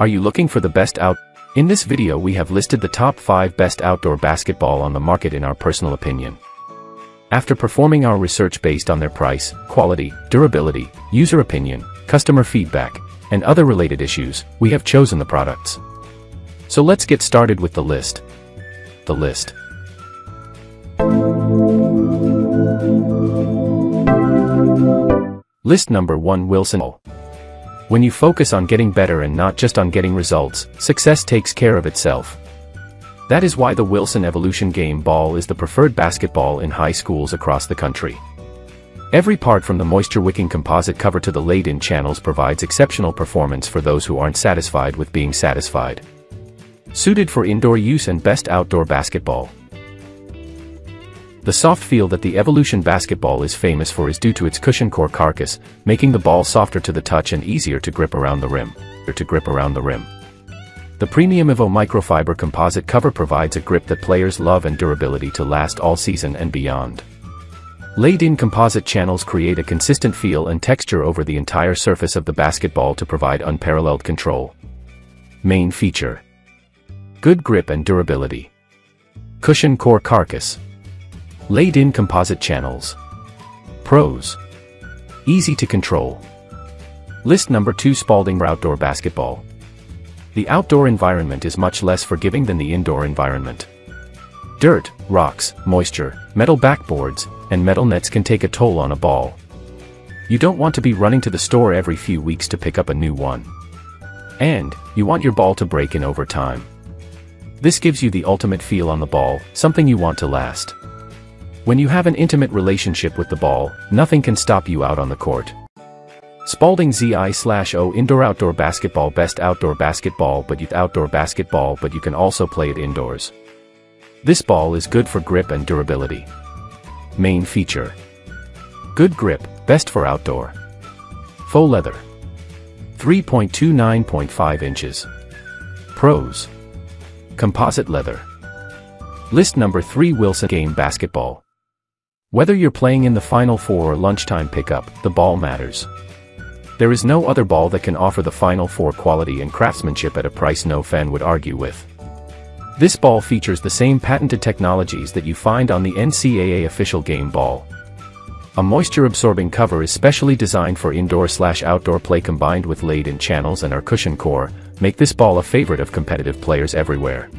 Are you looking for the best out? In this video we have listed the top 5 best outdoor basketball on the market in our personal opinion. After performing our research based on their price, quality, durability, user opinion, customer feedback, and other related issues, we have chosen the products. So let's get started with the list. The list. List number 1 Wilson when you focus on getting better and not just on getting results, success takes care of itself. That is why the Wilson Evolution Game Ball is the preferred basketball in high schools across the country. Every part from the moisture-wicking composite cover to the laid-in channels provides exceptional performance for those who aren't satisfied with being satisfied. Suited for indoor use and best outdoor basketball. The soft feel that the Evolution basketball is famous for is due to its cushion core carcass, making the ball softer to the touch and easier to grip around the rim. Or to grip around the rim. The premium Evo microfiber composite cover provides a grip that players love and durability to last all season and beyond. Laid-in composite channels create a consistent feel and texture over the entire surface of the basketball to provide unparalleled control. Main feature. Good grip and durability. Cushion core carcass. Laid-in composite channels. Pros. Easy to control. List number 2 Spalding Outdoor Basketball. The outdoor environment is much less forgiving than the indoor environment. Dirt, rocks, moisture, metal backboards, and metal nets can take a toll on a ball. You don't want to be running to the store every few weeks to pick up a new one. And, you want your ball to break in over time. This gives you the ultimate feel on the ball, something you want to last. When you have an intimate relationship with the ball, nothing can stop you out on the court. Spalding ZI slash O Indoor Outdoor Basketball Best Outdoor Basketball but youth Outdoor Basketball but you can also play it indoors. This ball is good for grip and durability. Main feature. Good grip, best for outdoor. Faux leather. 3.29.5 inches. Pros. Composite leather. List number 3 Wilson Game Basketball. Whether you're playing in the Final Four or lunchtime pickup, the ball matters. There is no other ball that can offer the Final Four quality and craftsmanship at a price no fan would argue with. This ball features the same patented technologies that you find on the NCAA official game ball. A moisture-absorbing cover is specially designed for indoor-slash-outdoor play combined with laid-in channels and our cushion core, make this ball a favorite of competitive players everywhere.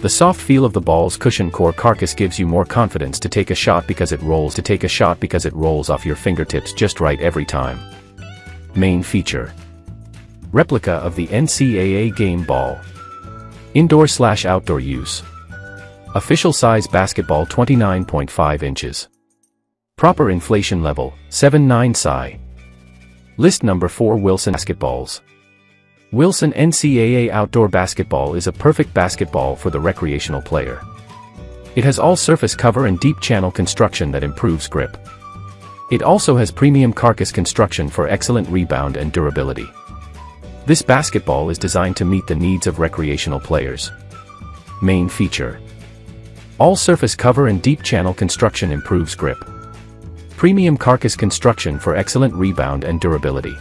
The soft feel of the ball's cushion core carcass gives you more confidence to take a shot because it rolls to take a shot because it rolls off your fingertips just right every time. Main feature. Replica of the NCAA game ball. Indoor slash outdoor use. Official size basketball 29.5 inches. Proper inflation level, 7.9 psi. List number 4 Wilson Basketballs. Wilson NCAA Outdoor Basketball is a perfect basketball for the recreational player. It has all-surface cover and deep channel construction that improves grip. It also has premium carcass construction for excellent rebound and durability. This basketball is designed to meet the needs of recreational players. Main feature. All-surface cover and deep channel construction improves grip. Premium carcass construction for excellent rebound and durability.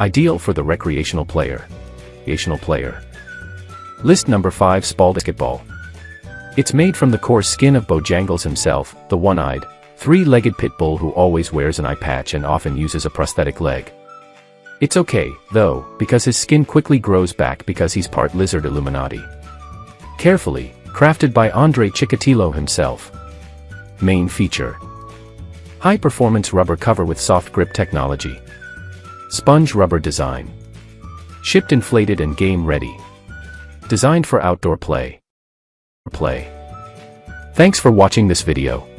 Ideal for the recreational player. Recreational player. List number 5 Spalding Basketball. It's made from the coarse skin of Bojangles himself, the one-eyed, three-legged pit bull who always wears an eye patch and often uses a prosthetic leg. It's okay, though, because his skin quickly grows back because he's part lizard Illuminati. Carefully, crafted by Andre Chikatilo himself. Main feature. High-performance rubber cover with soft grip technology. Sponge rubber design. Shipped inflated and game ready. Designed for outdoor play. Play. Thanks for watching this video.